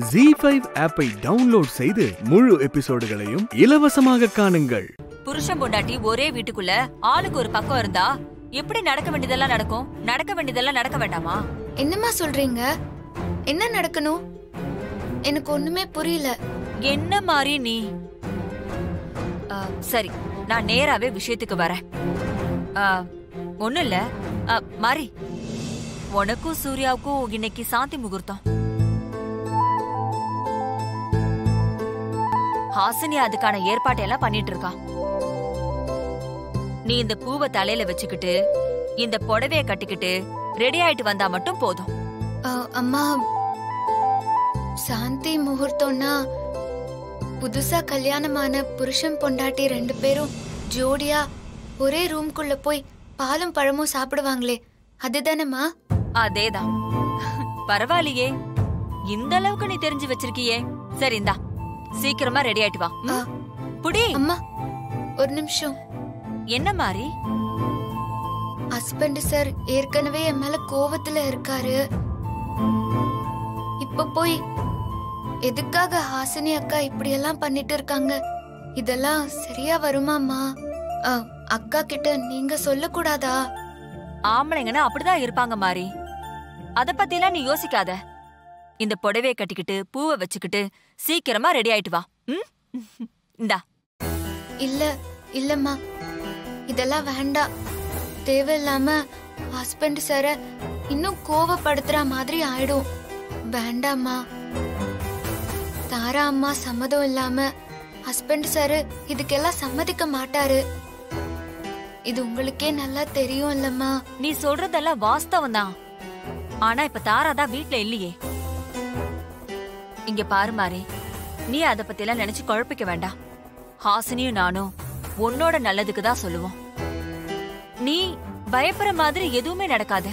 G five ஆப்பை download செய்து முழு எபிசோடுகளையும் இலவசமாக காணுங்கள். புருஷன் பொண்டாட்டி ஒரே வீட்டுக்குள்ள ஆளுக்கு ஒரு பக்கம் இருந்தா எப்படி நடக்க வேண்டியதெல்லாம் நடக்கும்? நடக்க வேண்டியதெல்லாம் நடக்க வேண்டாமா? என்னம்மா சொல்றீங்க? என்ன நடக்கணும்? எனக்கு ஒண்ணுமே புரியல. என்ன மாதிரி நீ? ஆ, சரி நான் நேராவே விஷயத்துக்கு வரேன். ஆ, ஒண்ணும் இல்ல. ஆ, மாரி உனக்கும் சூர்யாவுக்கும் இன்னைக்கு சாந்தி முகூர்த்தம். ஹாசினி அதுக்கான ஏற்பாட்டெல்லாம் பண்ணிட்டு இருக்கா நீ இந்த பூவை தலையில வச்சுக்கிட்டு இந்த புடவைய கட்டிக்கிட்டு ரெடி ஆயிட்டு வந்தா மட்டும் போதும். அம்மா சாந்தி முகூர்த்தம்னா புதுசா கல்யாணமான புருஷன் பொண்டாட்டி ரெண்டு பேரும் ஜோடியா ஒரே ரூம்குள்ள போய் பாலும் பழமும் சாப்பிடுவாங்களே அதுதானேம்மா? அதேதான். பரவாயில்லையே. இந்த அளவுக்கு நீ தெரிஞ்சு வச்சிருக்கியே. சரி இந்தா. சீக்கிரமா ரெடி ஆயிட்டு வா. புடி. அம்மா ஒரு நிமிஷம். என்ன மாதிரி ஹஸ்பண்ட் சார் ஏற்கனவே என் மேல கோவத்துல இருக்காரு. இப்ப போய் எதுக்காக ஹாசினி அக்கா இப்படி எல்லாம் பண்ணிட்டு இருக்காங்க? இதெல்லாம் சரியா வருமாமா அக்கா கிட்ட நீங்க சொல்லக்கூடாதா? ஆம்பளைங்கன்னா அப்படிதான் இருப்பாங்க மாறி. அத பத்திலாம் நீ யோசிக்காத. இந்த புடவைய கட்டிக்கிட்டு பூவை வச்சுக்கிட்டு சீக்கிரமா ரெடி ஆயிட்டு வா. ம்? இந்தா. இல்ல இல்லம்மா. இதெல்லாம் வேண்டாம் தேவையில்லாம ஹஸ்பண்ட் சார இன்னும் கோவப்படுத்துற மாதிரி ஆயிடும். வேண்டாம்மா. தாரா அம்மா சம்மதம் இல்லாம ஹஸ்பண்ட் சாரு இதுக்கெல்லாம் சம்மதிக்க மாட்டாரு. இது உங்களுக்கே நல்லா தெரியும் இல்லம்மா நீ சொல்றதெல்லாம் வாஸ்தவம் தான் ஆனா இப்ப தாராதான் வீட்ல இல்லையே. இங்க பாரு மாறி. நீ அத பத்தி எல்லாம் நினைச்சு குழப்பிக்க வேண்டாம் ஹாசினியும் நானும் உன்னோட நல்லதுக்கு தான் சொல்லுவோம். நீ பயப்படுற மாதிரி எதுவுமே நடக்காது.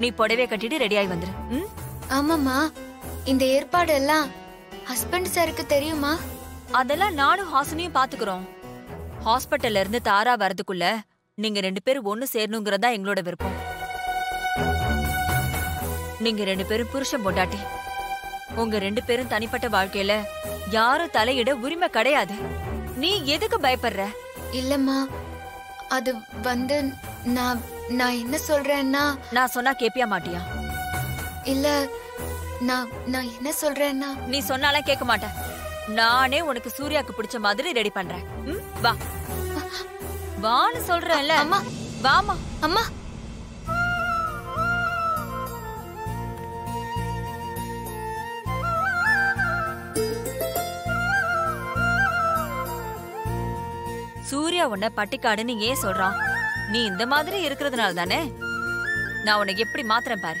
நீ புடவைய கட்டிட்டு ரெடி ஆகி வந்துரு. ம்? ஆமாம்மா. இந்த ஏற்பாடு எல்லாம் ஹஸ்பண்ட் சாருக்கு தெரியுமா? அதெல்லாம் நானும் ஹாசினியும் பாத்துக்கிறோம். ஹாஸ்பிட்டல்ல இருந்து தாரா வரதுக்குள்ள நீங்க ரெண்டு பேரும் ஒண்ணு சேரணுங்கிறதா எங்களோட விருப்பம். நீங்க ரெண்டு பேரும் புருஷன் பொண்டாட்டி. உங்க ரெண்டு பேரும் தனிப்பட்ட வாழ்க்கையில யாரும் தலையிட உரிமை கிடையாது. நீ எதுக்கு பயப்படுற? இல்லம்மா அது வந்து நான் நான் என்ன சொல்றேன்னா நான் சொன்னா கேப்பியா மாட்டியா? இல்ல நான் நான் என்ன சொல்றேன்னா நீ சொன்னாலாம் கேட்க மாட்டேன். நானே உனக்கு சூர்யாக்கு பிடிச்ச மாதிரி ரெடி பண்றேன். ம்? வா. வான்னு சொல்றேன்ல. அம்மா. வாமா அம்மா. சூர்யா உன்னை பட்டிக்காடுன்னு ஏன் சொல்றான்? நீ இந்த மாதிரி இருக்கிறதுனால தானே? நான் உனக்கு எப்படி மாத்திரம் பாரு.